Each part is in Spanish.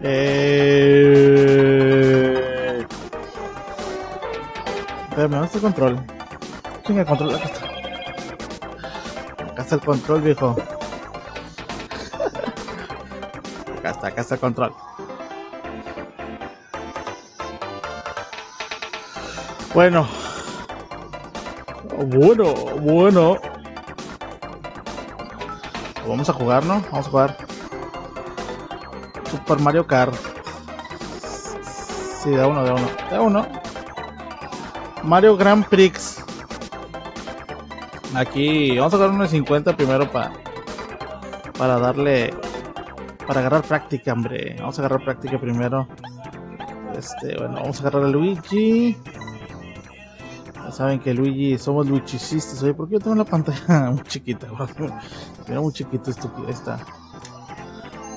Eh... ¿dónde está el control? Chinga, control, acá está. Acá está el control, viejo. Acá está, acá está el control. Bueno. Bueno, bueno. Vamos a jugar, ¿no? Vamos a jugar. Super Mario Kart. Sí, da uno, da uno. Da uno. Mario Grand Prix. Aquí vamos a jugar uno de 50 primero para para darle para agarrar práctica, hombre. Vamos a agarrar práctica primero. Este, bueno, vamos a agarrar a Luigi. Ya saben que Luigi somos luichistas. Oye, ¿por qué yo tengo la pantalla muy chiquita? Mira muy chiquito esto. Ahí está.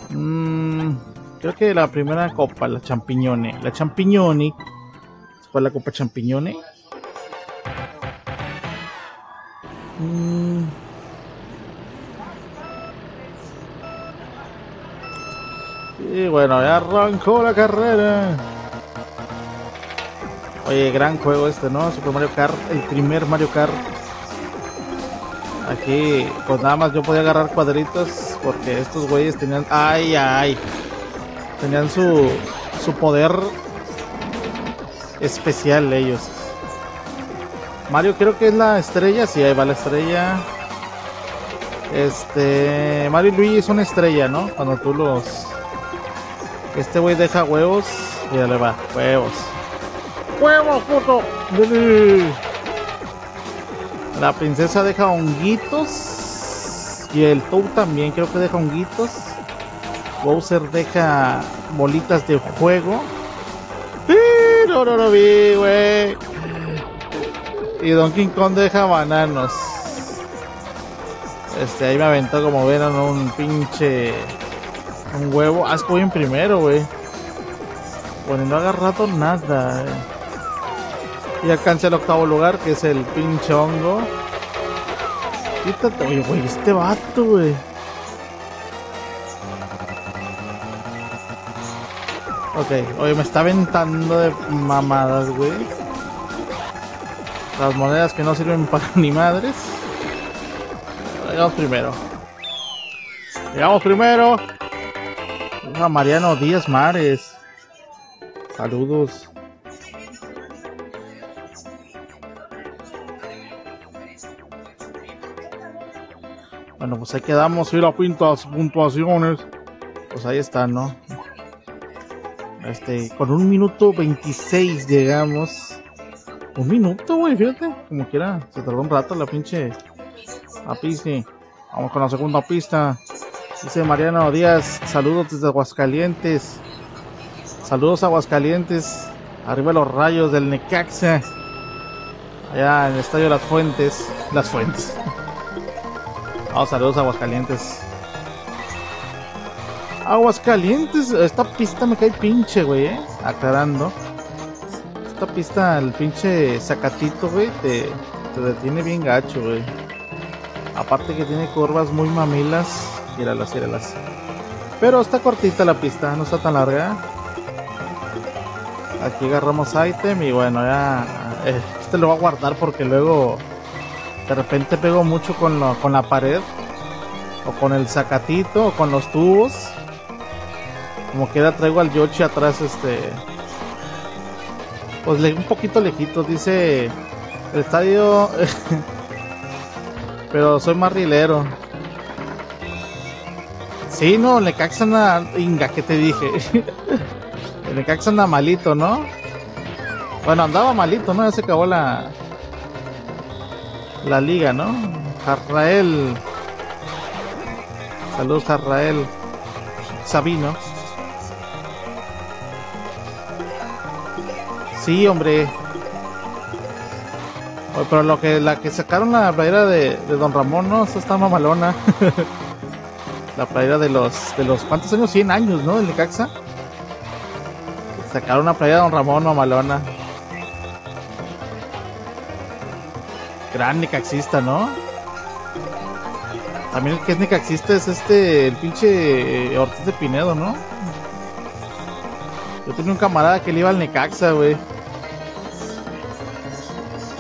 Mm, creo que la primera copa, la champiñone. La champiñone. ¿Cuál es la copa champiñone? Mm. Y bueno, ya arrancó la carrera. Oye, gran juego este, ¿no? Super Mario Kart, el primer Mario Kart. Aquí, pues nada más yo podía agarrar cuadritos porque estos güeyes tenían. ¡Ay, ay! Tenían su, su poder especial ellos. Mario creo que es la estrella, sí, ahí va la estrella. Este, Mario y Luigi es una estrella, ¿no? Cuando tú los... Este güey deja huevos y ya le va, huevos. ¡Huevos, puto! La princesa deja honguitos. Y el Toad también creo que deja honguitos. Bowser deja bolitas de juego. ¡Sí! No, no lo vi, güey. Y Donkey Kong deja bananos. Este, ahí me aventó como ven un pinche. Un huevo. Ah, es que voy en primero, güey. Bueno, no ha agarrado nada. eh. Y alcancé el octavo lugar, que es el pinche hongo. Quítate, güey, este vato, güey. Ok, oye, me está aventando de mamadas, güey. Las monedas que no sirven para ni madres. Llegamos primero. Llegamos primero. A Mariano Díaz Mares. Saludos. Bueno, pues ahí quedamos. Y las puntuaciones. Pues ahí están, ¿no? Este, con un minuto 26 llegamos. Un minuto, güey, fíjate. Como quiera, se tardó un rato la pinche. La pista. Vamos con la segunda pista. Dice Mariano Díaz, saludos desde Aguascalientes. Saludos Aguascalientes. Arriba los rayos del Necaxa. Allá en el estadio Las Fuentes. Las Fuentes. Vamos, saludos a Aguascalientes. Aguascalientes, esta pista me cae pinche, güey, eh. Aclarando. Esta pista, el pinche sacatito, güey, te, detiene bien gacho, güey. Aparte que tiene curvas muy mamilas. Míralas, míralas. Pero está cortita la pista, no está tan larga. Aquí agarramos item y bueno, ya. eh, este lo voy a guardar porque luego de repente pego mucho con, lo- con la pared. O con el sacatito, o con los tubos. Como queda, traigo al Yoshi atrás, este. Pues le, un poquito lejito, dice. El estadio. Pero soy más rilero. Sí, no, el Necaxa anda. Inga, ¿qué te dije? el Necaxa anda malito, ¿no? Bueno, andaba malito, ¿no? Se acabó la. La liga, ¿no? Jarrael. Saludos, Jarrael. Sabino. Sí, hombre. Pero lo que la que sacaron la playera de, Don Ramón, ¿no? Esa está mamalona. la playera de los de los ¿cuántos años? 100 años, ¿no? Del Necaxa. Sacaron una playera de Don Ramón mamalona. Gran necaxista, ¿no? También el que es necaxista es este, el pinche eh, Ortiz de Pinedo, ¿no? Yo tenía un camarada que le iba al Necaxa, güey.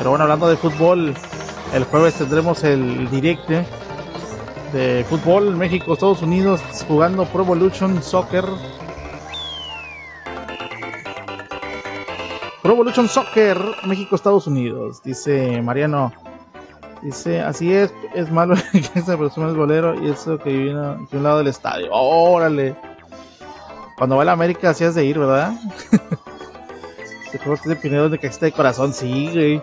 Pero bueno, hablando de fútbol, el jueves tendremos el directo de fútbol México, Estados Unidos, jugando Pro Evolution Soccer. Pro Evolution Soccer, México, Estados Unidos, dice Mariano. Dice, así es, es malo que esta persona es bolero y eso que viene a un lado del estadio. Órale. Cuando va a la América así has de ir, ¿verdad? Se juego de Pinedo de que de corazón, sí, güey.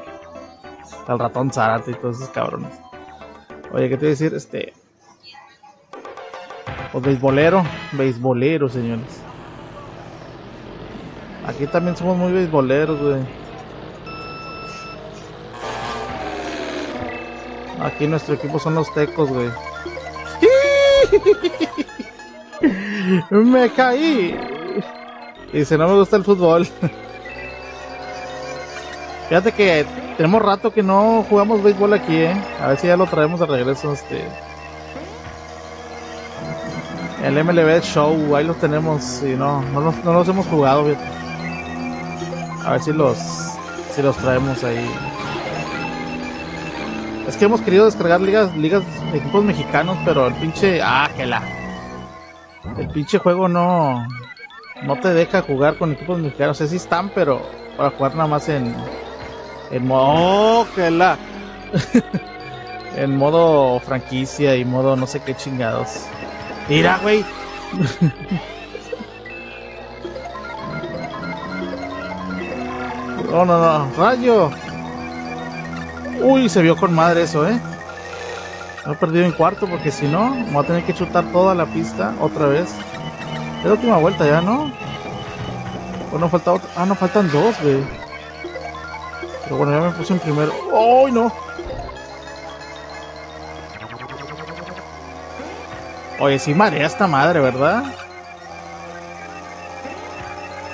Al ratón Zárate y todos esos cabrones. Oye, ¿qué te voy a decir? Este. Pues beisbolero, beisbolero, señores. Aquí también somos muy beisboleros, güey. Aquí nuestro equipo son los tecos, güey. Me caí. Y si no me gusta el fútbol. Fíjate que tenemos rato que no jugamos béisbol aquí, eh. A ver si ya lo traemos de regreso, este. El MLB Show, ahí los tenemos. Y no, no los, no los hemos jugado. A ver si los, si los traemos ahí. Es que hemos querido descargar ligas, ligas de equipos mexicanos, pero el pinche. Ah, que la. El pinche juego no. No te deja jugar con equipos mexicanos. O sea, sí están, pero para jugar nada más en. En modo. Oh, que la. en modo franquicia y modo no sé qué chingados. Mira, güey. no, no, no. Rayo. Uy, se vio con madre eso, ¿eh? Me he perdido en cuarto porque si no, me voy a tener que chutar toda la pista otra vez. Es la última vuelta ya, ¿no? O no falta otra. Ah, no, faltan dos, güey. Pero bueno, ya me puse en primero. ¡Uy, no! Oye, sí marea esta madre, ¿verdad?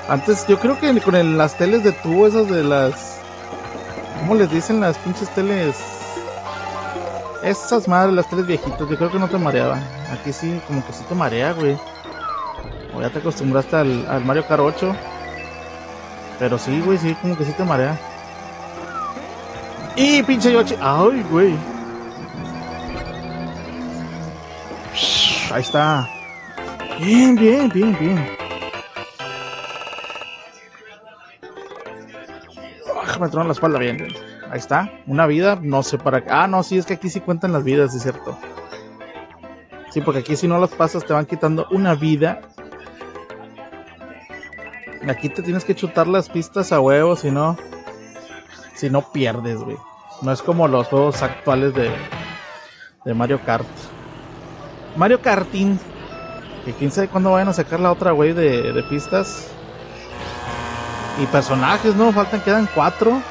Antes, yo creo que con las teles de tubo, esas de las ¿Cómo les dicen las pinches teles? Esas madres, las teles viejitas, yo creo que no te mareaban. Aquí sí, como que sí te marea, güey. O ya te acostumbraste al, Mario Kart 8. Pero sí, güey, sí, como que sí te marea. Y pinche Yoshi. Ay, güey. Ahí está. Bien, bien, bien, bien. me tronó la espalda bien. Ahí está, una vida, no sé para qué. Ah, no, sí, es que aquí sí cuentan las vidas, es cierto. Sí, porque aquí si no las pasas te van quitando una vida. Aquí te tienes que chutar las pistas a huevos, si no. Si no pierdes, güey. No es como los juegos actuales de, de Mario Kart. Mario Karting. Que quién sabe cuándo vayan a sacar la otra, güey, de, de pistas. Y personajes, ¿no? Faltan, quedan cuatro.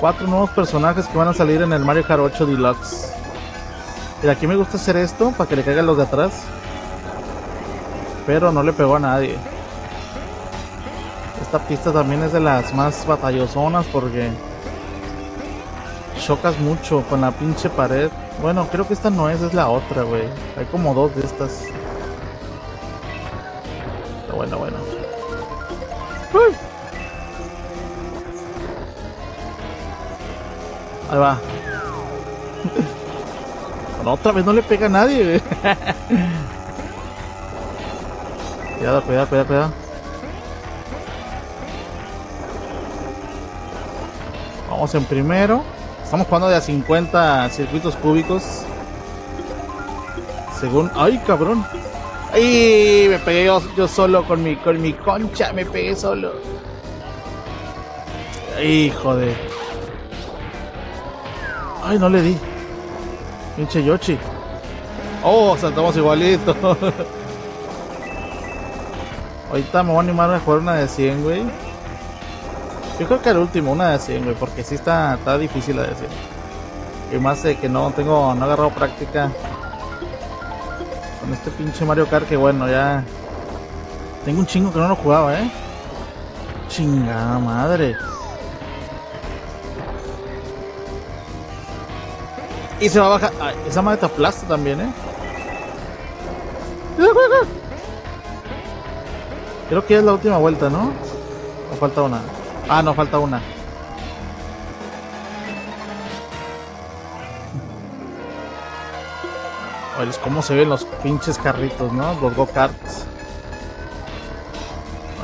Cuatro nuevos personajes que van a salir en el Mario Kart 8 Deluxe. Y aquí me gusta hacer esto para que le caigan los de atrás. Pero no le pegó a nadie. Esta pista también es de las más batallosonas porque chocas mucho con la pinche pared. Bueno, creo que esta no es, es la otra, güey. Hay como dos de estas. Pero bueno, bueno. Ahí va. otra vez no le pega a nadie. cuidado, cuidado, cuidado, cuidado. Vamos en primero. Estamos jugando de a 50 circuitos cúbicos. Según... ¡Ay, cabrón! ¡Ay! Me pegué yo, solo con mi, con mi concha, me pegué solo. Hijo de. Ay, no le di. Pinche Yoshi. Oh, saltamos igualito. Ahorita me voy a animar a jugar una de 100, güey. Yo creo que el último, una de 100, güey, porque sí está, está difícil de 100. Y más de que no tengo, no he agarrado práctica con este pinche Mario Kart que bueno, ya tengo un chingo que no lo jugaba, ¿eh? Chingada madre. Y se va a bajar. esa madre te aplasta también, ¿eh? Creo que es la última vuelta, ¿no? ¿O falta una? Ah, no, falta una. Oye, cómo se ven los pinches carritos, ¿no? Los go-karts.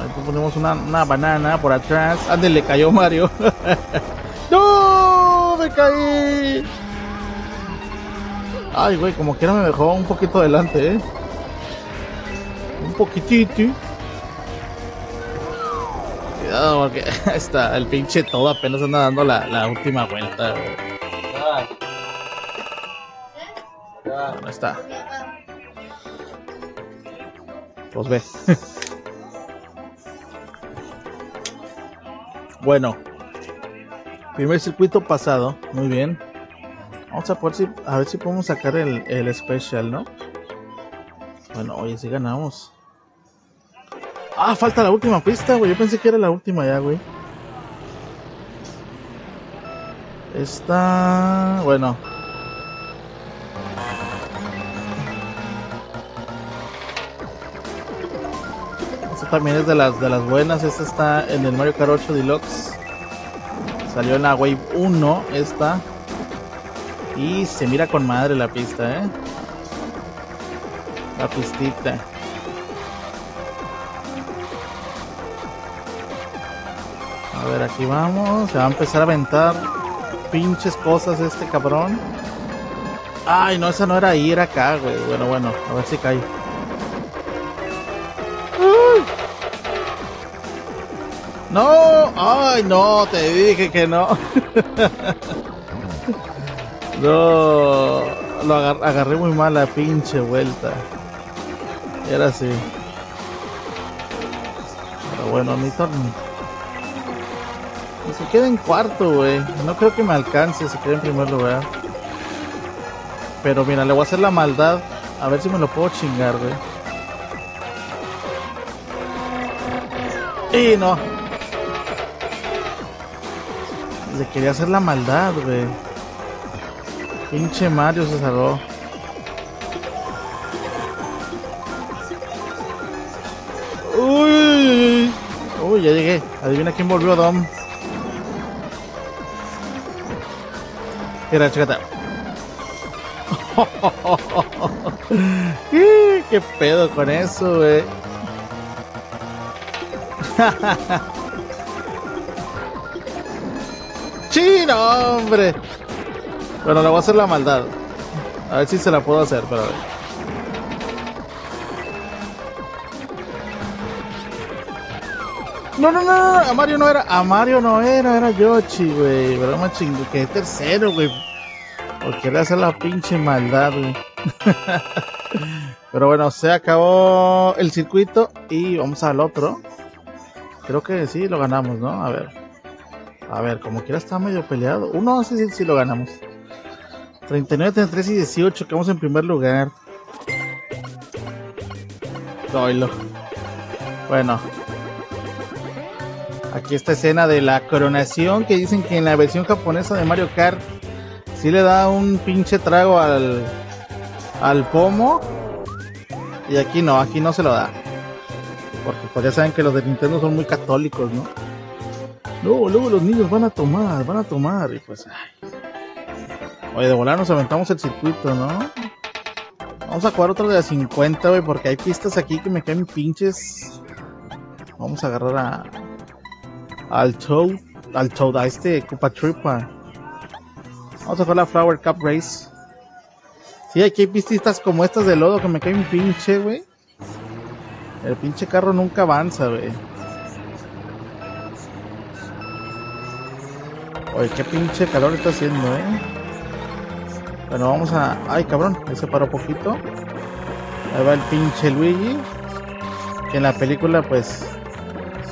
Ahí ponemos una, una, banana por atrás. le cayó Mario. ¡No! ¡Me caí! Ay, güey, como quiera me dejó un poquito adelante, ¿eh? Un poquitito. Porque está el pinche todo apenas anda dando la, la última vuelta, güey. No está. Pues ve. bueno. Primer circuito pasado. Muy bien. Vamos a poder si, a ver si podemos sacar el, el special, ¿no? Bueno, oye, si ganamos. Ah, falta la última pista, güey. Yo pensé que era la última ya, güey. Está... Bueno. Esta también es de las, de las buenas. Esta está en el Mario Kart 8 Deluxe. Salió en la Wave 1 esta. Y se mira con madre la pista, ¿eh? La pistita. A ver, aquí vamos. Se va a empezar a aventar pinches cosas este cabrón. Ay, no, esa no era ahí, era acá, güey. Bueno, bueno, a ver si cae. No, ay, no, te dije que no. No, lo agarré muy mal la pinche vuelta. Era así. Pero bueno, mi turno. Se queda en cuarto, güey. No creo que me alcance si queda en primer lugar. Pero mira, le voy a hacer la maldad. A ver si me lo puedo chingar, güey. Y no. Le quería hacer la maldad, güey. Pinche Mario se salvó. Uy, uy, ya llegué. Adivina quién volvió, Dom. Mira, chacata. ¿Qué pedo con eso, güey? ¡Chino, hombre! Bueno, le voy a hacer la maldad. A ver si se la puedo hacer, pero a ver. No, no, no, a Mario no era, a Mario no era, era Yoshi, güey. Pero me chingo, que es tercero, güey. Porque le hace la pinche maldad, güey. pero bueno, se acabó el circuito y vamos al otro. Creo que sí, lo ganamos, ¿no? A ver. A ver, como quiera está medio peleado. Uno, sí, sí, sí lo ganamos. 39, 33 y 18, quedamos en primer lugar. Doilo. Bueno. Aquí esta escena de la coronación que dicen que en la versión japonesa de Mario Kart sí le da un pinche trago al, al pomo. Y aquí no, aquí no se lo da. Porque pues ya saben que los de Nintendo son muy católicos, ¿no? Luego, luego los niños van a tomar, van a tomar. Y pues, ay. Oye, de volar nos aventamos el circuito, ¿no? Vamos a jugar otro de las 50, güey, porque hay pistas aquí que me caen pinches. Vamos a agarrar a. Al Toad. Al Toad, a este Koopa Troopa. Vamos a jugar la Flower Cup Race. Sí, aquí hay pistas como estas de lodo que me caen pinche, güey. El pinche carro nunca avanza, güey. Oye, qué pinche calor está haciendo, eh. Bueno, vamos a... Ay, cabrón, me separó poquito. Ahí va el pinche Luigi. Que en la película, pues...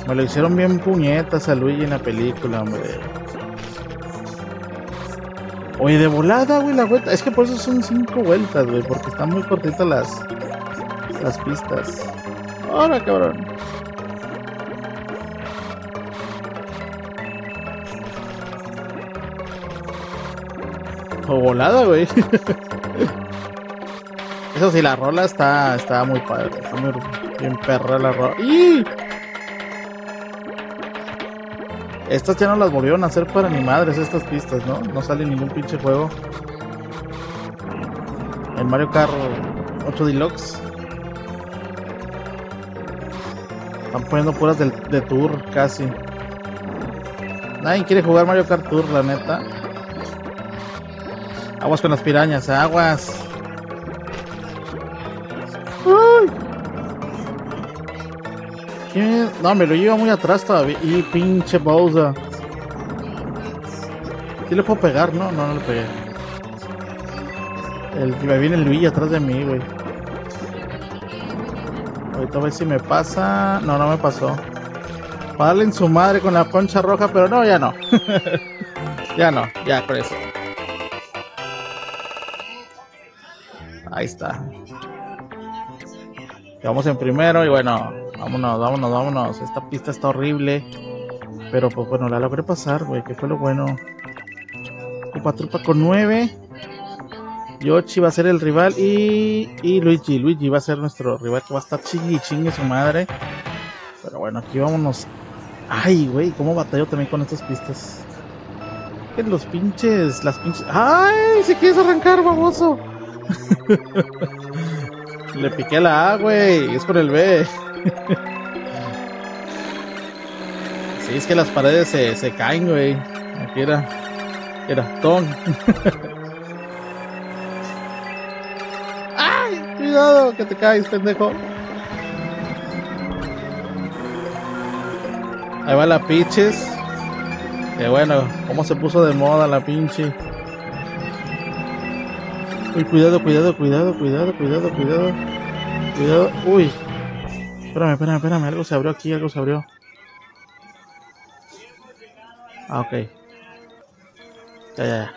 Me lo hicieron bien puñetas a Luigi en la película, hombre. Oye, de volada, güey, la vuelta. Es que por eso son cinco vueltas, güey. Porque están muy cortitas las... Las pistas. Ahora, cabrón. volada, güey. Eso sí, la rola está, está muy padre. Está muy bien perra la rola. ¡Y! Estas ya no las volvieron a hacer para ni madres estas pistas, ¿no? No sale ningún pinche juego. El Mario Kart 8 Deluxe. Están poniendo puras de, de tour casi. Nadie quiere jugar Mario Kart Tour, la neta. Aguas con las pirañas, aguas. No, me lo lleva muy atrás todavía. Y pinche Bowser. ¿Sí le puedo pegar? No, no, no le pegué. El, me viene el Luigi atrás de mí, güey. Ahorita a ver si me pasa. No, no me pasó. Para en su madre con la concha roja, pero no, ya no. ya no, ya con eso. Ahí está. Vamos en primero y bueno, vámonos, vámonos, vámonos. Esta pista está horrible. Pero pues bueno, la logré pasar, güey, que fue lo bueno. Copa Trupa con 9. Yoshi va a ser el rival y, y Luigi. Luigi va a ser nuestro rival que va a estar chingue y chingue su madre. Pero bueno, aquí vámonos. Ay, güey, cómo batallo también con estas pistas. Que los pinches, las pinches. ¡Ay! Si quieres arrancar, baboso. Le piqué la A, güey. Es por el B. sí, es que las paredes se, se caen, güey. Aquí era. Era ton. Cuidado, que te caes, pendejo. Ahí va la Piches. Que bueno, cómo se puso de moda la pinche. Uy, cuidado, cuidado, cuidado, cuidado, cuidado, cuidado. Cuidado. Uy. Espérame, espérame, espérame. Algo se abrió aquí, algo se abrió. Ah, ok. Ya, ya, ya.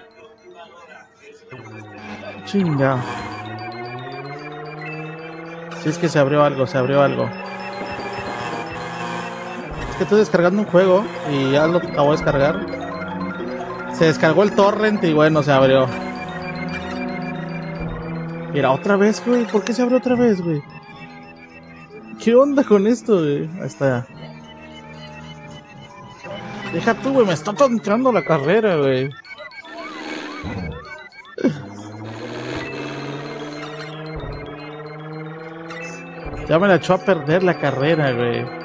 Chinga. Si es que se abrió algo, se abrió algo. Es que estoy descargando un juego y ya lo acabo de descargar. Se descargó el torrent y bueno, se abrió. Mira, otra vez, güey. ¿Por qué se abrió otra vez, güey? ¿Qué onda con esto, güey? Ahí está. Deja tú, güey. Me está tonteando la carrera, güey. Ya me la echó a perder la carrera, güey.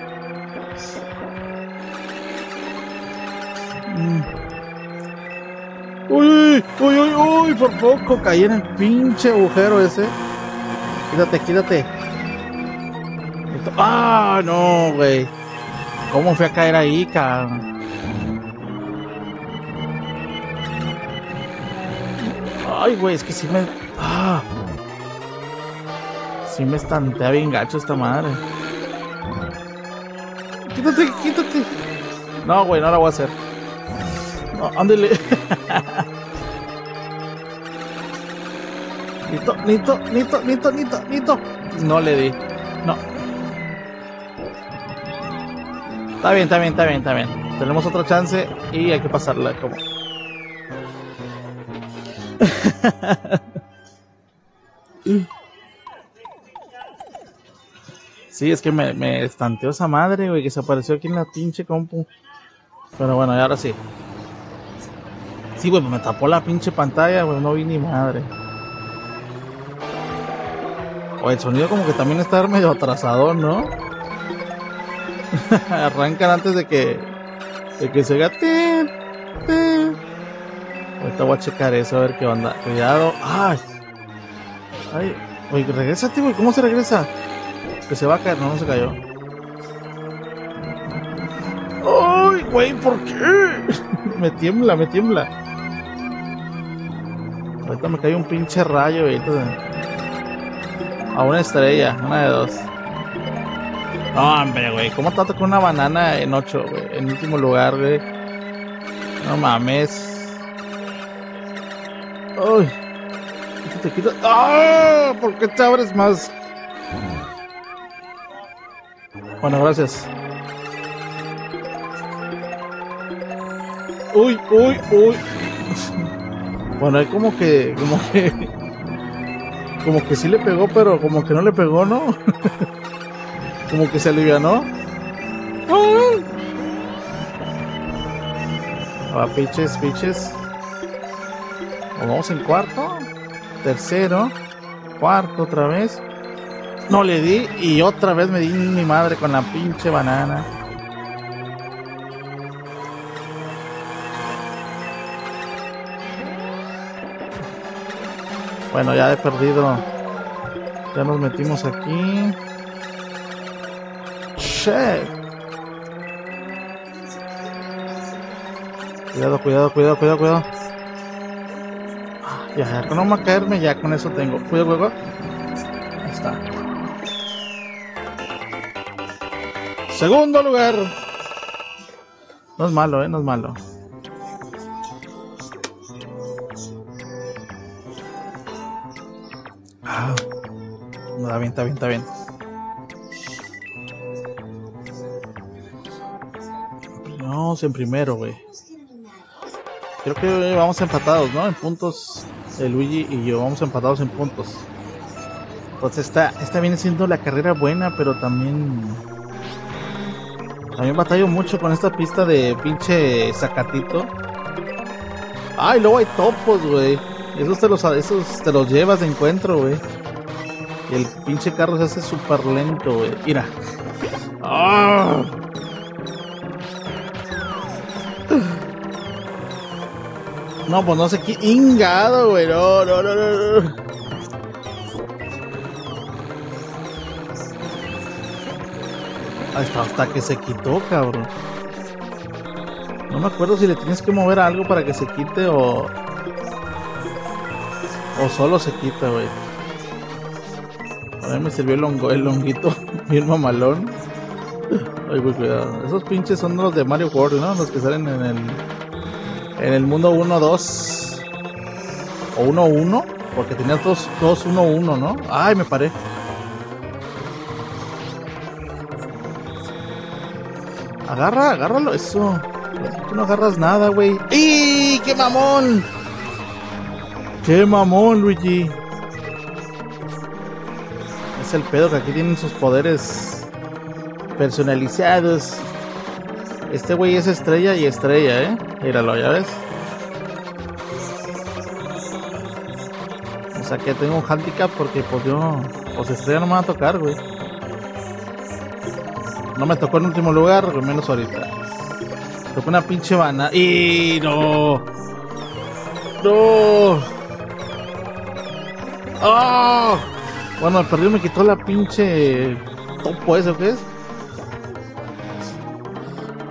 Por poco caí en el pinche agujero ese. Quítate, quítate. Ah, no, güey. ¿Cómo fui a caer ahí, cabrón? Ay, güey, es que si me. Ah. Si me estantea bien gacho esta madre. Quítate, quítate. No, güey, no la voy a hacer. No, ándele. Nito, Nito, Nito, Nito, Nito, Nito. No le di. No. Está bien, está bien, está bien, está bien. Tenemos otra chance y hay que pasarla como. Sí, es que me, me estanteó esa madre, güey, que se apareció aquí en la pinche compu. Pero bueno, y ahora sí. Sí, güey, me tapó la pinche pantalla, güey, no vi ni madre. El sonido como que también está medio atrasador, ¿no? Arrancan antes de que de que se haga. Ahorita voy a checar eso a ver qué onda. Cuidado. Ay. Ay, oye, regresa, tío, ¿cómo se regresa? Que se va a caer, no, no se cayó. ¡Ay, güey! ¿Por qué? me tiembla, me tiembla. Ahorita me cae un pinche rayo, güey. A una estrella, una de dos. No, hombre, güey. ¿Cómo trato con una banana en 8, güey? En último lugar, güey. No mames. Ay. Quítate, quítate. ¡Ah! ¿Por qué te abres más? Bueno, gracias. Uy, uy, uy. Bueno, hay como que, como que, como que sí le pegó, pero como que no le pegó, ¿no? como que se alivianó. Va, piches, piches. Vamos en cuarto. Tercero. Cuarto otra vez. No le di y otra vez me di mi madre con la pinche banana. Bueno, ya he perdido. Ya nos metimos aquí. Shit. Cuidado, cuidado, cuidado, cuidado, cuidado. Ya, ya, con no va a caerme, ya con eso tengo. Cuidado, cuidado. Ahí está. Segundo lugar. No es malo, eh, no es malo. Bien, está bien, está bien. Vamos en primero, güey. Creo que vamos empatados, ¿no? En puntos. El Luigi y yo vamos empatados en puntos. Pues esta, esta viene siendo la carrera buena, pero también. También batallo mucho con esta pista de pinche Zacatito. Ay, luego hay topos, güey. Esos te los, esos te los llevas de encuentro, güey. El pinche carro se hace súper lento, güey. Mira. ¡Ah! No, pues no sé qué. Ingado, güey. No, no, no, no, no. Hasta, hasta que se quitó, cabrón. No me acuerdo si le tienes que mover algo para que se quite o. O solo se quita, güey. A mí me sirvió el, hongo, el honguito bien mamalón. Ay, güey, cuidado. Esos pinches son los de Mario World, ¿no? Los que salen en el. En el mundo 1-2. O 1-1. Porque tenías 2-1-1, ¿no? Ay, me paré. Agarra, agárralo, eso. Tú no agarras nada, güey. ¡Y qué mamón! ¡Qué mamón, Luigi! Es el pedo que aquí tienen sus poderes personalizados. Este güey es estrella y estrella, ¿eh? Míralo, ¿ya ves? O sea que tengo un handicap porque pues yo... Pues estrella no me va a tocar, güey. No me tocó en último lugar, menos ahorita. Tocó una pinche banana. ¡Y no! ¡No! ¡Ah! Bueno, el perdido me quitó la pinche topo ese, ¿o qué es?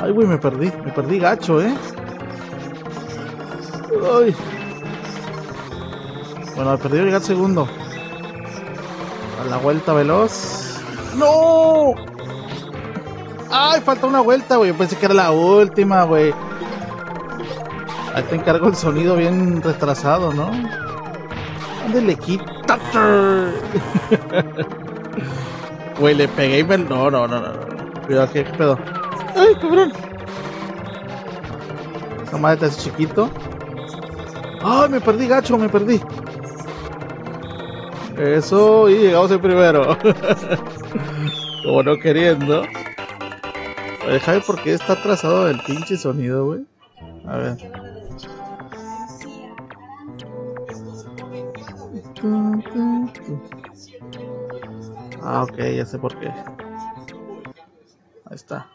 Ay, güey, me perdí. Me perdí gacho, ¿eh? Ay. Bueno, me perdí llegar segundo. A la vuelta veloz. ¡No! ¡Ay, falta una vuelta, güey! Pensé que era la última, güey. Ahí te encargo el sonido bien retrasado, ¿no? Ándale, quítate. Güey, le pegué y me... No, no, no, no. Cuidado, ¿qué pedo? ¡Ay, cabrón! Esa madre está chiquito. ¡Ay, me perdí, gacho! Me perdí. Eso, y llegamos el primero. Como no queriendo. Deja ver por qué está atrasado el pinche sonido, güey. A ver. Ah, ok, ya sé por qué. Ahí está.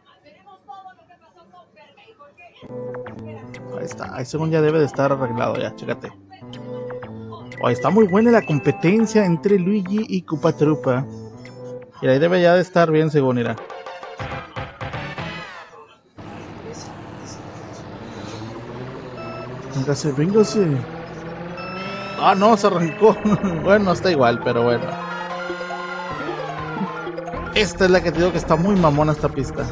Ahí está. Ahí según ya debe de estar arreglado ya, chécate. Oh, está muy buena la competencia entre Luigi y Troopa. Y ahí debe ya de estar bien según irá. Véngase, véngase. Ah, no, se arrancó. bueno, está igual, pero bueno. Esta es la que te digo que está muy mamona esta pista.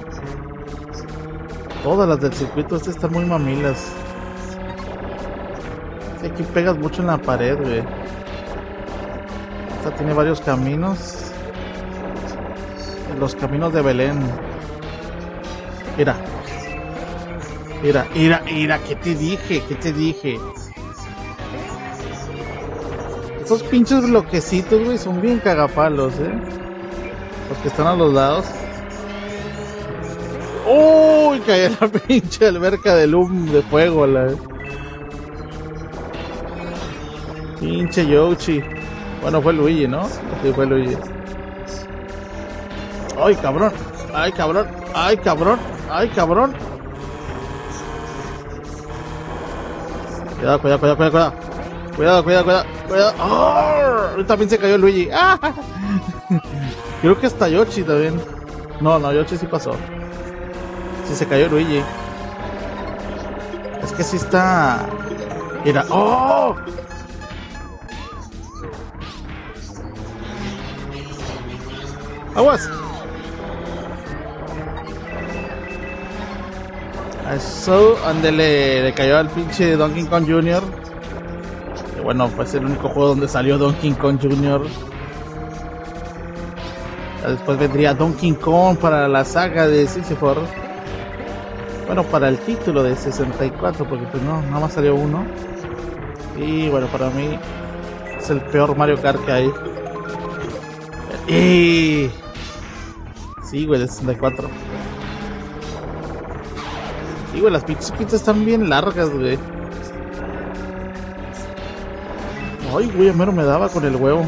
Todas las del circuito este están muy mamilas. Sí, aquí pegas mucho en la pared, güey. Esta tiene varios caminos. Los caminos de Belén. Mira. Mira, mira, mira, ¿qué te dije? ¿Qué te dije? Esos pinches bloquecitos, güey, son bien cagapalos, ¿eh? Los que están a los lados. Uy, caí en la pinche alberca de lum de fuego, la. Pinche Yoshi. Bueno, fue Luigi, ¿no? Sí, fue Luigi. Ay, cabrón. Ay, cabrón. Ay, cabrón. Ay, cabrón. Cuidado, cuidado, cuidado. Cuidado, cuidado, cuidado. cuidado. ¡Oh! También se cayó Luigi. ¡Ah! Creo que hasta Yoshi también. No, no, Yoshi sí pasó. Sí se cayó Luigi. Es que sí está. Mira. ¡Oh! ¡Aguas! Eso, donde le, cayó al pinche Donkey Kong Jr. Bueno, pues el único juego donde salió Donkey Kong Jr. Después vendría Donkey Kong para la saga de 64. Bueno, para el título de 64, porque pues no, nada más salió uno. Y bueno, para mí es el peor Mario Kart que hay. Y... Sí, güey, de 64. Sí, güey, las pinches están bien largas, güey. Ay, güey, a mero me daba con el huevo.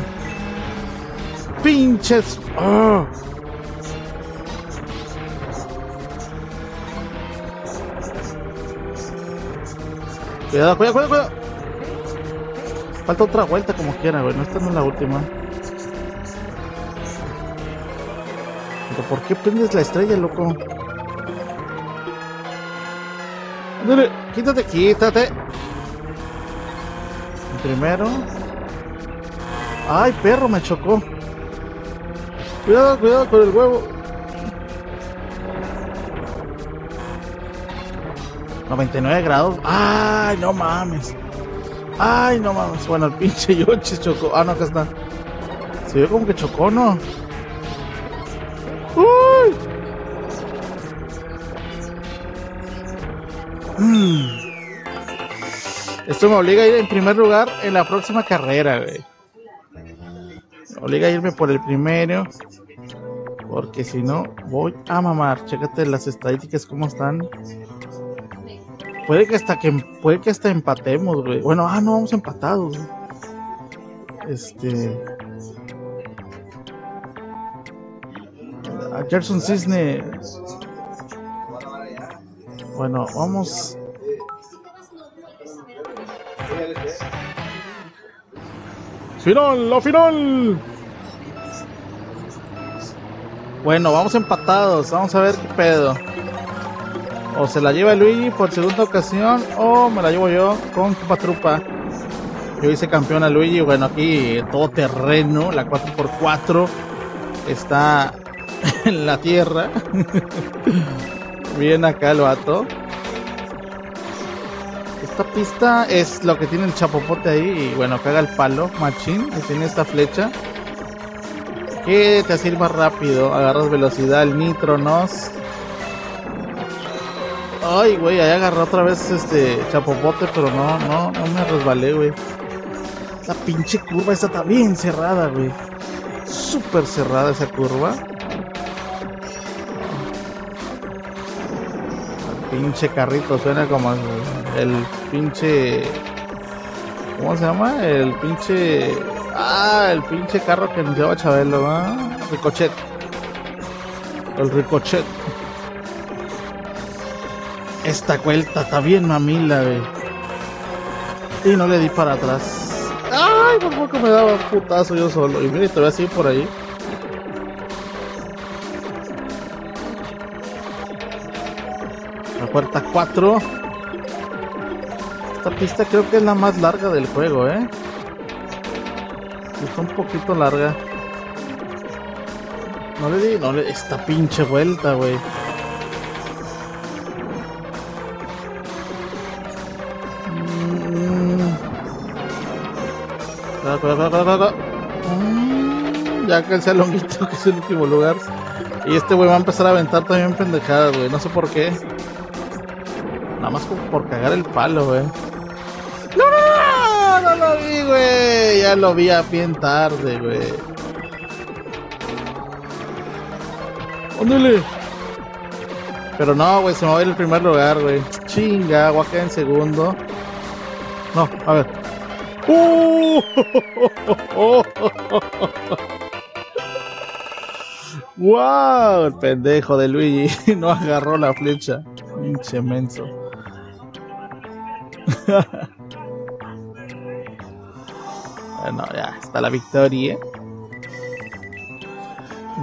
Pinches. ¡Oh! Cuidado, cuidado, cuidado, cuidado. Falta otra vuelta como quiera, güey. No esta no es la última. Pero ¿por qué prendes la estrella, loco? Ándale, quítate, quítate. Primero. Ay, perro, me chocó. Cuidado, cuidado con el huevo. 99 grados. Ay, no mames. Ay, no mames. Bueno, el pinche Yoshi chocó. Ah, no, acá está. Se ve como que chocó, ¿no? Uy. Mm. Esto me obliga a ir en primer lugar en la próxima carrera, güey. Me obliga a irme por el primero. Porque si no, voy a mamar. Chécate las estadísticas cómo están. Puede que hasta que puede que hasta empatemos, güey. Bueno, ah, no, vamos empatados. Este. A Gerson Cisne. Bueno, vamos. Final, la final. Bueno, vamos empatados. Vamos a ver qué pedo. O se la lleva Luigi por segunda ocasión. O me la llevo yo con Trupa. Yo hice campeón a Luigi. Bueno, aquí todo terreno. La 4x4 está en la tierra. Bien acá el vato. Esta pista es lo que tiene el chapopote ahí. Y bueno, caga el palo, machín. Y tiene esta flecha que te más rápido. Agarras velocidad, el nitro, nos. Ay, güey, ahí agarró otra vez este chapopote, pero no, no, no me resbalé, güey. La pinche curva está bien cerrada, güey. Súper cerrada esa curva. Pinche carrito suena como el pinche. ¿Cómo se llama? El pinche Ah, el pinche carro que nos lleva Chabelo, ¿ah? Ricochet. El Ricochet. Esta vuelta está bien mamila, güey. Y no le di para atrás. Ay, por poco me daba un putazo yo solo. Y mire, voy así por ahí. La puerta 4. Esta pista creo que es la más larga del juego, ¿eh? Está un poquito larga. No le di, no le esta pinche vuelta, güey. Mm. Ya que sea longuito, que es el último lugar. Y este güey va a empezar a aventar también pendejadas, güey. No sé por qué. Nada más por cagar el palo, güey. Vi, güey. Ya lo vi a bien tarde, güey. ¿Dónde Pero no, güey, se me va a ir el primer lugar, güey. Chinga, voy a quedar en segundo. No, a ver. ¡Uh! ¡Wow! El pendejo de Luigi no agarró la flecha. Pinche menso. bueno, ya está la victoria.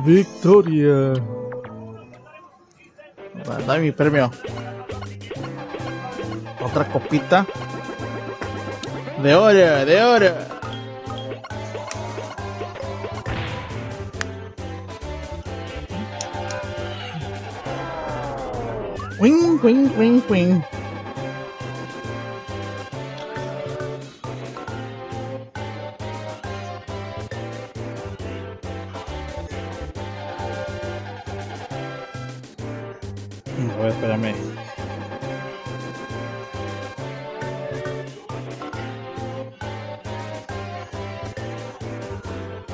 Victoria. Bueno, dame mi premio. Otra copita. De oro, de oro. Wing, wing, wing, wing.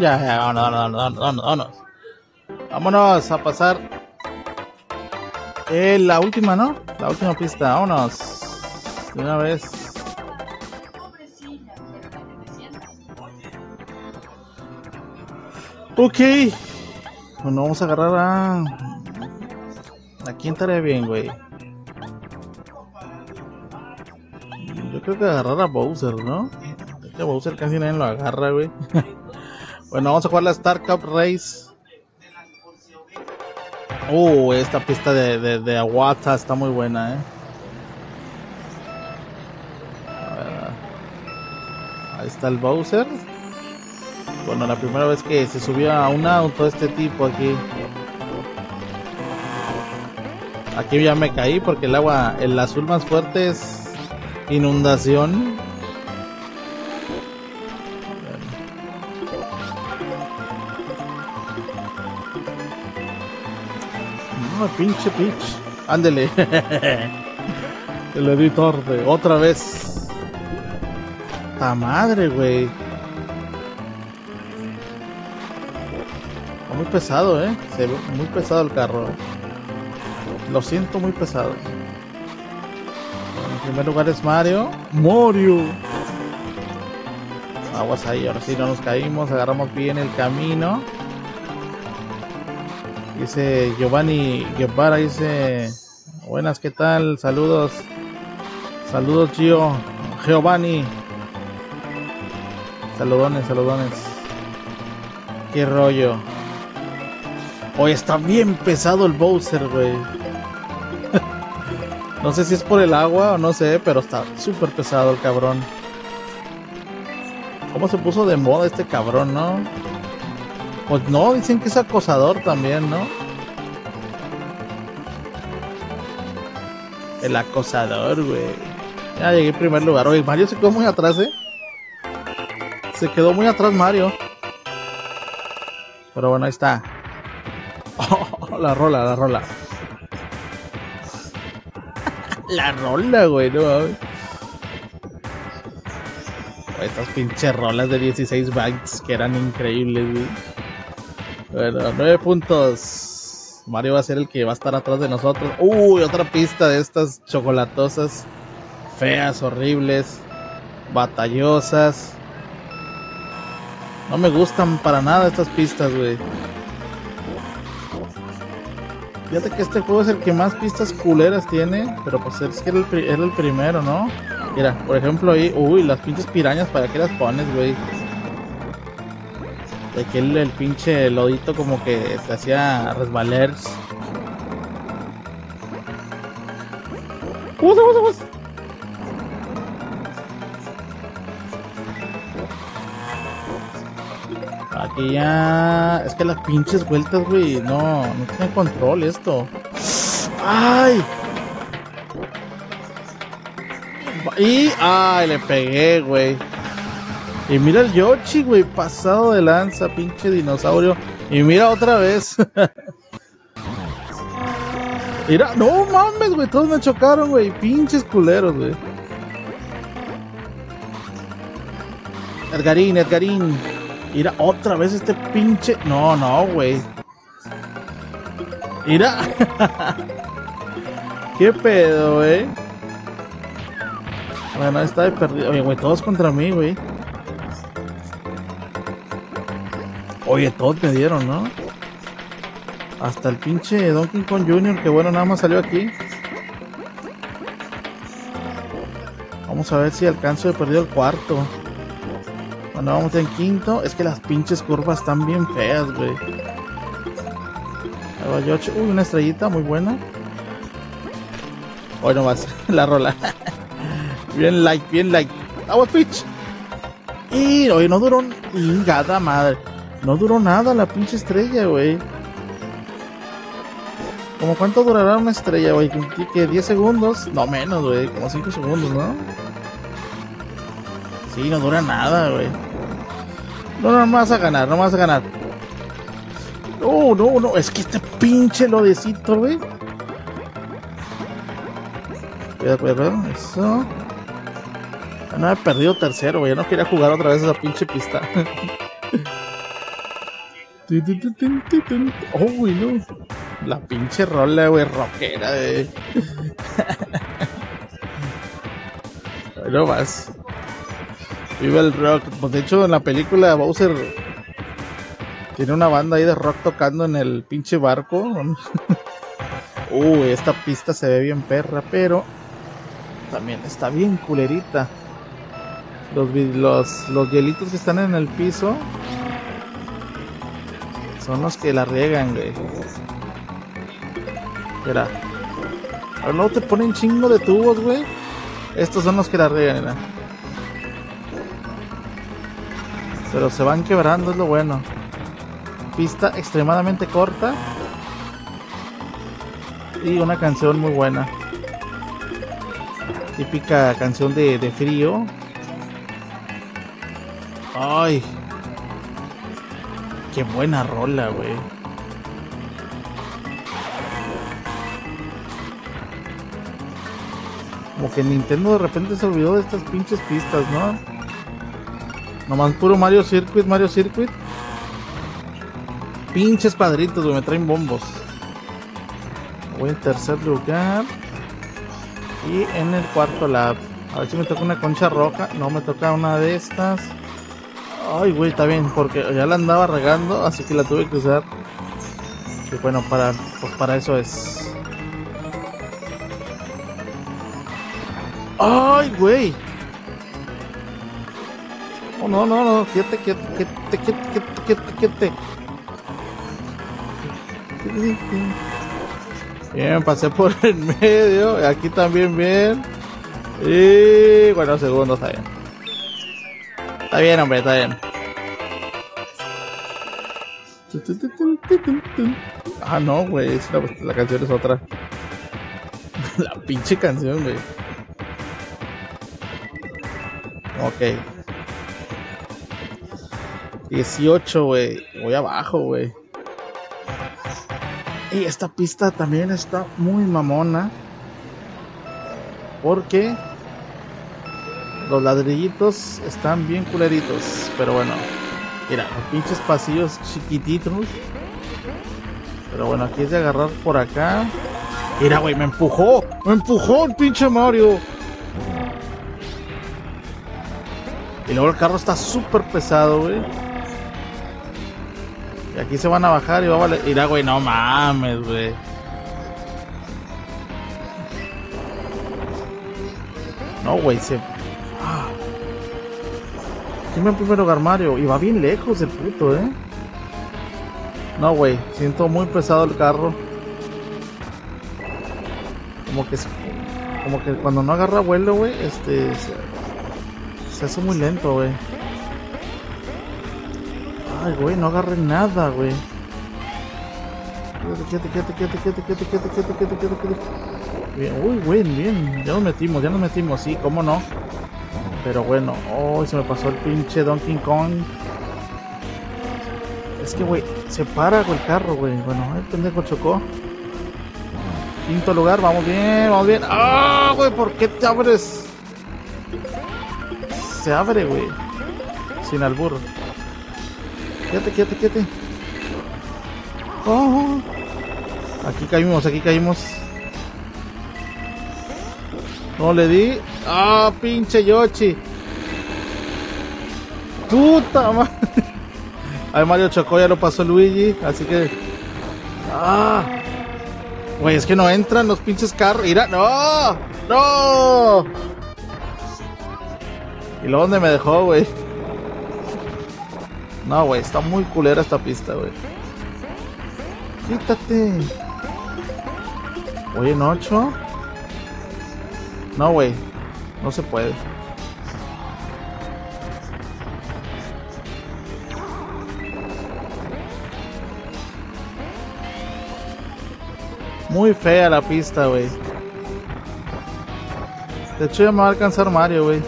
Ya, ya, vámonos, vámonos, vámonos, vámonos, a pasar eh, la última, ¿no? La última pista, vámonos. De una vez. Ok. Bueno, vamos a agarrar a. ¿A quién estaría bien, güey? Yo creo que agarrar a Bowser, ¿no? Bowser casi nadie lo agarra, güey. bueno, vamos a jugar la Star Cup Race. Uh, esta pista de, de, de Aguata está muy buena, eh. A ver, ahí está el Bowser. Bueno, la primera vez que se subió a un auto este tipo aquí. Aquí ya me caí porque el agua, el azul más fuerte es inundación. Pinche pitch. Ándele. El editor de otra vez. ¡Ta madre, güey! Está muy pesado, eh. Se ve muy pesado el carro. Lo siento muy pesado. En primer lugar es Mario. ¡Mario! Aguas ahí, ahora sí no nos caímos. Agarramos bien el camino. Dice Giovanni Guevara, dice, buenas, ¿qué tal? Saludos. Saludos, Gio. Giovanni. Saludones, saludones. Qué rollo. Hoy está bien pesado el Bowser, güey. no sé si es por el agua o no sé, pero está súper pesado el cabrón. ¿Cómo se puso de moda este cabrón, no? Pues no, dicen que es acosador también, ¿no? El acosador, güey. Ya llegué en primer lugar. Oye, Mario se quedó muy atrás, ¿eh? Se quedó muy atrás Mario. Pero bueno, ahí está. La rola, la rola. la rola, güey, no. Estas pinches rolas de 16 bytes que eran increíbles, güey. Bueno, 9 puntos. Mario va a ser el que va a estar atrás de nosotros. Uy, otra pista de estas chocolatosas. Feas, horribles. Batallosas. No me gustan para nada estas pistas, güey. Fíjate que este juego es el que más pistas culeras tiene, pero pues es que era el, era el primero, ¿no? Mira, por ejemplo ahí, uy, las pinches pirañas, ¿para qué las pones, güey? De que el, el pinche lodito como que se hacía resbalar. ¡Uy, uy, uy! Aquí ya. Es que las pinches vueltas, güey. No, no tiene control esto. ¡Ay! Y. ¡Ay! Le pegué, güey. Y mira el Yoshi, güey. Pasado de lanza, pinche dinosaurio. Y mira otra vez. mira, no mames, güey. Todos me chocaron, güey. Pinches culeros, güey. Edgarín, Edgarín. Mira, otra vez este pinche. No, no, güey. Mira. ¿Qué pedo, güey? Bueno, está de perdido. Oye, güey, todos contra mí, güey. Oye, todos me dieron, ¿no? Hasta el pinche Donkey Kong Jr., que bueno, nada más salió aquí. Vamos a ver si alcanzo de perdido el cuarto. Bueno, vamos en quinto. Es que las pinches curvas están bien feas, güey. Uy, una estrellita muy buena. Hoy nomás, la rola. bien like, bien like. Agua pitch. Y hoy no duró. Ingada madre. No duró nada la pinche estrella, güey. ¿Cómo cuánto durará una estrella, güey? ¿Que- ¿Que 10 segundos? No menos, güey. Como 5 segundos, ¿no? Sí, no dura nada, güey. No, no, no vas a ganar, no vas a ganar. No, no, no, es que este pinche lodecito, güey. Cuidado, cuidado, eso. Ya no he perdido tercero, güey. Ya no quería jugar otra vez esa pinche pista. Oh, güey, no. La pinche rola, güey, rockera, güey. no más. Viva el rock. Pues de hecho, en la película Bowser tiene una banda ahí de rock tocando en el pinche barco. Uy, esta pista se ve bien perra, pero también está bien culerita. Los, los, los hielitos que están en el piso son los que la riegan, güey. Mira. Ahora luego te ponen chingo de tubos, güey. Estos son los que la riegan, mira. Pero se van quebrando, es lo bueno. Pista extremadamente corta. Y una canción muy buena. Típica canción de, de frío. Ay. Qué buena rola, güey. Como que Nintendo de repente se olvidó de estas pinches pistas, ¿no? Nomás puro Mario Circuit, Mario Circuit. Pinches padritos, güey, me traen bombos. Voy en tercer lugar. Y en el cuarto lap. A ver si me toca una concha roja. No, me toca una de estas. Ay, güey, está bien, porque ya la andaba regando, así que la tuve que usar. Y bueno, para, pues para eso es. Ay, güey. Oh, no, no, no, quédate, quédate, quédate, quédate, quédate, quédate. Bien, pasé por el medio, aquí también bien. Y bueno, segundo está bien. Está bien, hombre, está bien. Ah, no, güey, la canción es otra. la pinche canción, güey. Ok. 18, güey. Voy abajo, güey. Y esta pista también está muy mamona. Porque los ladrillitos están bien culeritos, pero bueno. Mira, pinches pasillos chiquititos. Pero bueno, aquí es de agarrar por acá. Mira, güey, me empujó. Me empujó el pinche Mario. Y luego el carro está súper pesado, güey. Y aquí se van a bajar y va a valer. Mira, güey, no mames, güey. No, güey, se Ah. en primer lugar Mario. Y va bien lejos el puto, ¿eh? No, güey. Siento muy pesado el carro. Como que... Como que cuando no agarra vuelo, güey, este... Se, hace muy lento, güey. Ay, güey, no agarre nada, güey. Quédate, quédate, quédate, quédate, quédate, quédate, quédate, quédate, quédate, quédate. Bien, uy, güey, bien. Ya nos metimos, ya nos metimos, sí, cómo no. Pero bueno, oh, se me pasó el pinche Donkey Kong. Es que, güey, se para con el carro, güey. Bueno, el pendejo chocó. Quinto lugar, vamos bien, vamos bien. ¡Ah, güey! ¿Por qué te abres? Se abre, güey. Sin albur. Quédate, quédate, quédate. Oh. Aquí caímos, aquí caímos. No le di. Ah, pinche Yoshi. Puta madre. Ay, Mario chocó, ya lo pasó Luigi. Así que. Ah. Güey, es que no entran los pinches carros. Mira, no. No. ¿Y luego dónde me dejó, güey? No, güey, está muy culera esta pista, güey. Quítate. Oye, en 8. No, güey. No se puede. Muy fea la pista, güey. De hecho ya me va a alcanzar Mario, güey.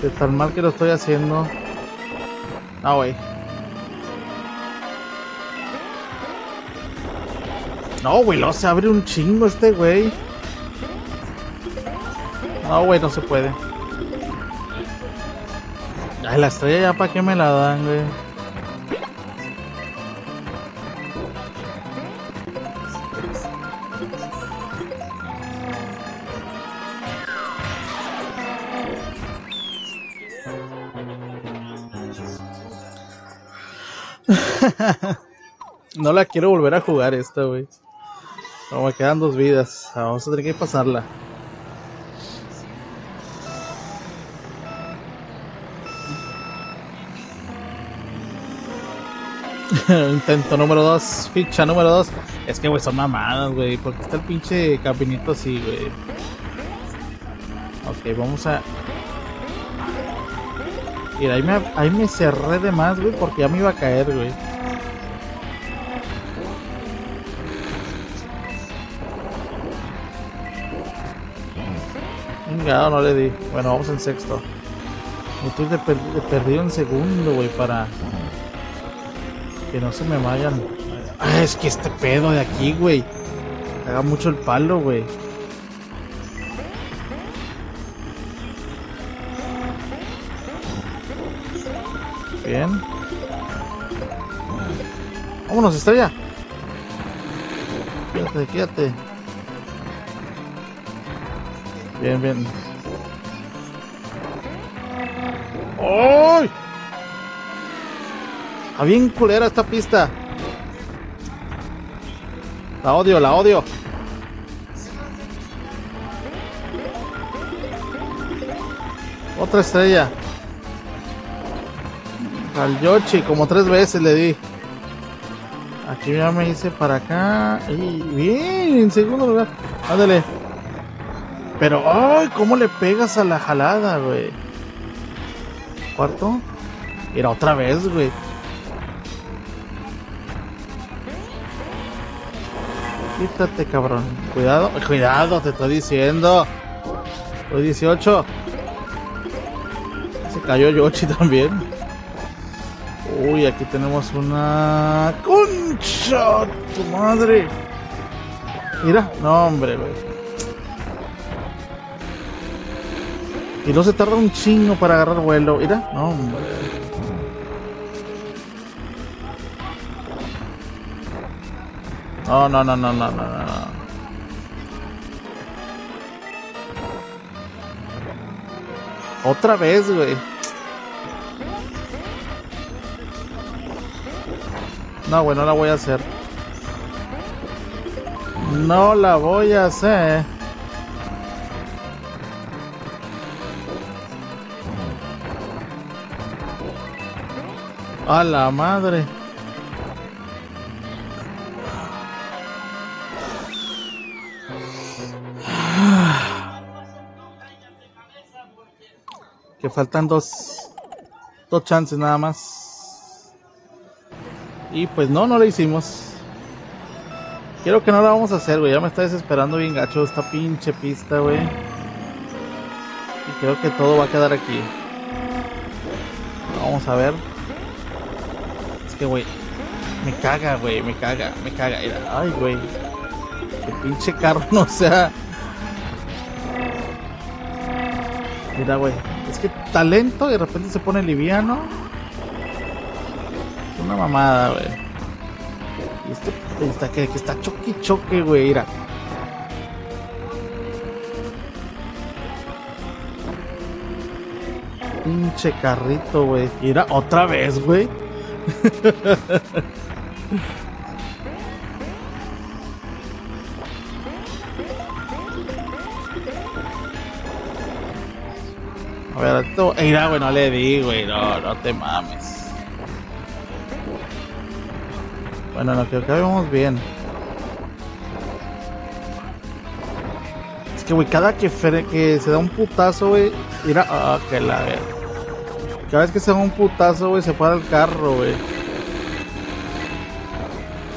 De tan mal que lo estoy haciendo. No, güey. No, güey, lo se abre un chingo este güey. No, güey, no se puede. Ay, la estrella ya para qué me la dan, güey. no la quiero volver a jugar esta, güey. No, me quedan dos vidas. Vamos a tener que pasarla. Intento número 2, ficha número 2. Es que, güey, son mamadas, güey. Porque está el pinche caminito así, güey. Ok, vamos a... Mira, ahí me, ahí me cerré de más, güey, porque ya me iba a caer, güey. no le di. Bueno, vamos en sexto. Estoy de, perdido en segundo, güey, para que no se me vayan. Ah, es que este pedo de aquí, güey. Haga mucho el palo, güey. Bien. Vámonos, estrella. Quédate, quédate. Bien, bien. Está bien culera esta pista. La odio, la odio. Otra estrella. Al Yoshi, como tres veces le di. Aquí ya me hice para acá. Y bien, en segundo lugar. Ándale. Pero, ay, ¿cómo le pegas a la jalada, güey? Cuarto. Era otra vez, güey. Quítate, cabrón. Cuidado, cuidado, te estoy diciendo. Soy 18. Se cayó Yoshi también. Uy, aquí tenemos una... ¡Concha! ¡Tu madre! Mira, no, hombre, güey. Y no se tarda un chingo para agarrar vuelo. Mira, no, hombre. No, no, no, no, no, no, no. Otra vez, güey. No, güey, no la voy a hacer. No la voy a hacer. A la madre. Faltan dos, dos chances nada más. Y pues no, no lo hicimos. Quiero que no la vamos a hacer, güey. Ya me está desesperando bien gacho esta pinche pista, güey. Y creo que todo va a quedar aquí. Vamos a ver. Es que, güey. Me caga, güey. Me caga, me caga. Ay, güey. Que pinche carro no sea. Mira, güey. Es que talento y de repente se pone liviano. Una mamada, güey. Y este está que está choque choque, güey. Mira. Pinche carrito, güey. Mira, otra vez, güey. Ver, esto. Mira, güey, no le di, güey. No, no te mames. Bueno, no creo que vamos bien. Es que, güey, cada que, que se da un putazo, güey. Mira, ah, que la ver. Cada vez que se da un putazo, güey, se para el carro, güey.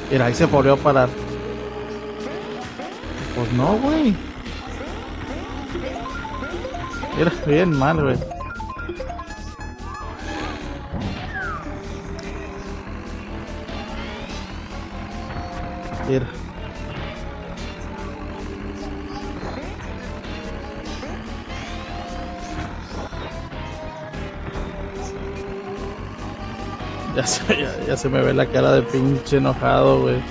Mira, ahí se volvió a parar. Pues no, güey. Mira, bien mal, güey. Mira. Ya se, ya se me ve la cara de pinche enojado, güey.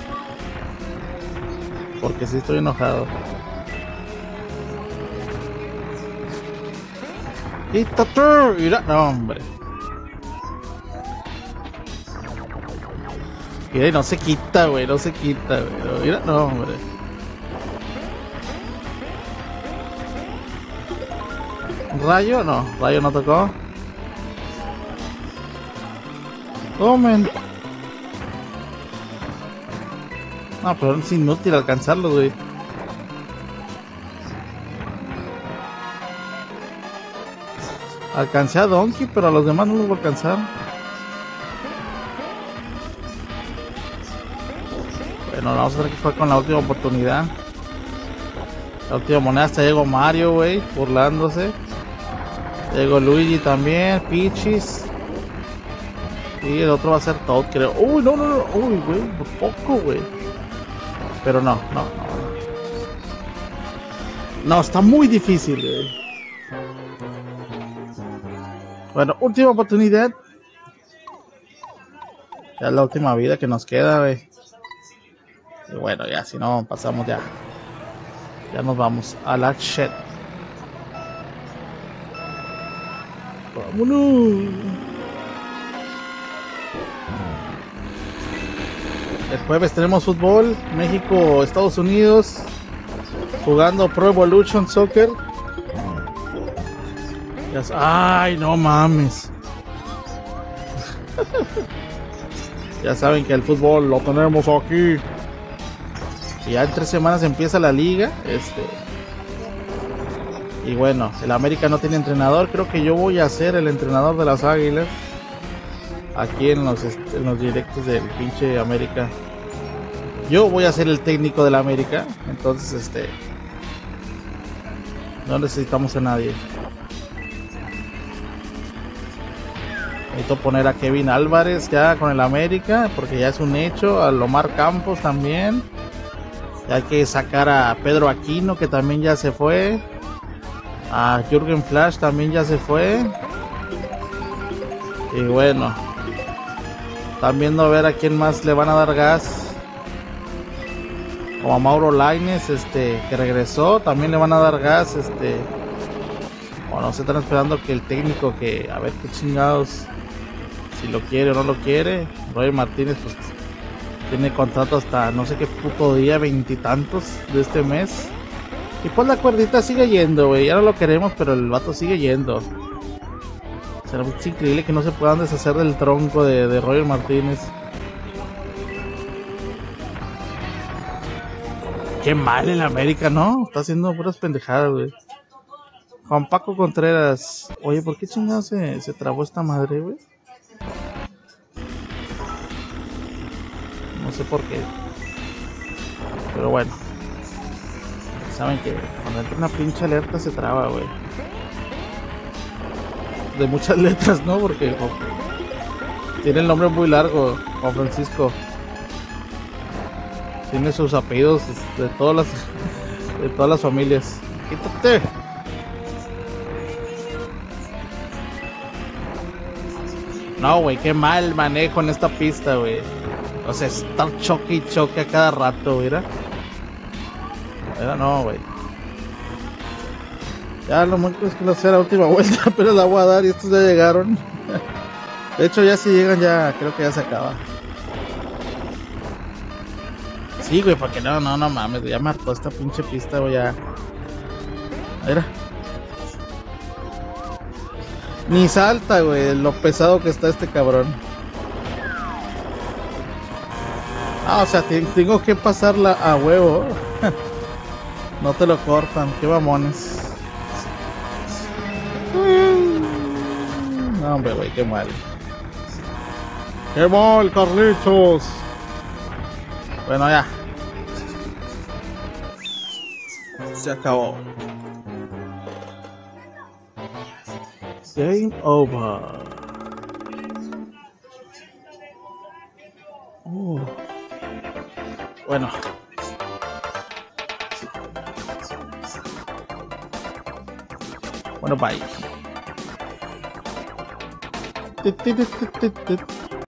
Porque sí estoy enojado. Quítate, mira, no, hombre. Mira, y no se quita, güey, no se quita, güey. Mira, no, hombre. ¿Rayo? No, rayo no tocó. Tomen. No, pero es inútil alcanzarlo, güey. Alcancé a Donkey, pero a los demás no los voy a alcanzar. Bueno, vamos a ver qué fue con la última oportunidad. La última moneda hasta llegó Mario, güey, burlándose. Llegó Luigi también, Peaches. Y el otro va a ser Toad, creo. Uy, no, no, no. Uy, güey, poco, güey. Pero no, no, no. No, está muy difícil, güey. Bueno, última oportunidad. Ya es la última vida que nos queda, güey. Y bueno, ya, si no, pasamos ya. Ya nos vamos a la shit. Vámonos. El jueves tenemos fútbol. México, Estados Unidos. Jugando Pro Evolution Soccer. Ay, no mames. ya saben que el fútbol lo tenemos aquí. Y ya en tres semanas empieza la liga. Este. Y bueno, el América no tiene entrenador. Creo que yo voy a ser el entrenador de las Águilas. Aquí en los, en los directos del pinche América. Yo voy a ser el técnico del América. Entonces, este. No necesitamos a nadie. Necesito poner a Kevin Álvarez ya con el América, porque ya es un hecho. A Lomar Campos también. hay que sacar a Pedro Aquino, que también ya se fue. A Jürgen Flash también ya se fue. Y bueno, viendo a ver a quién más le van a dar gas. Como a Mauro Laines, este, que regresó, también le van a dar gas, este. Bueno, se están esperando que el técnico que, a ver qué chingados si lo quiere o no lo quiere. Roy Martínez pues tiene contrato hasta no sé qué puto día, veintitantos de este mes. Y pues la cuerdita sigue yendo, güey. Ya no lo queremos, pero el vato sigue yendo. O Será increíble que no se puedan deshacer del tronco de, de Martínez. Qué mal el América, ¿no? Está haciendo puras pendejadas, güey. Juan Paco Contreras. Oye, ¿por qué chingado se, se trabó esta madre, güey? No sé por qué. Pero bueno. Saben que cuando entra una pinche alerta se traba, güey. De muchas letras, ¿no? Porque tiene el nombre muy largo, Juan Francisco. Tiene sus apellidos de todas las de todas las familias. Quítate. No, güey, qué mal manejo en esta pista, güey. O sea, estar choque y choque a cada rato, mira. Era no, güey. Ya lo mucho es que no sea la última vuelta, pero la voy a dar y estos ya llegaron. De hecho, ya si llegan, ya creo que ya se acaba. Sí, güey, porque no, no, no mames, ya marcó esta pinche pista, güey, ya. Mira. Ni salta, güey, lo pesado que está este cabrón. Ah, o sea, tengo que pasarla a huevo. no te lo cortan, qué mamones. No, hombre, güey, qué mal. Qué mal, Carlitos. Bueno, ya. Se acabó. Game over. Uh. Bueno. Bueno, bye.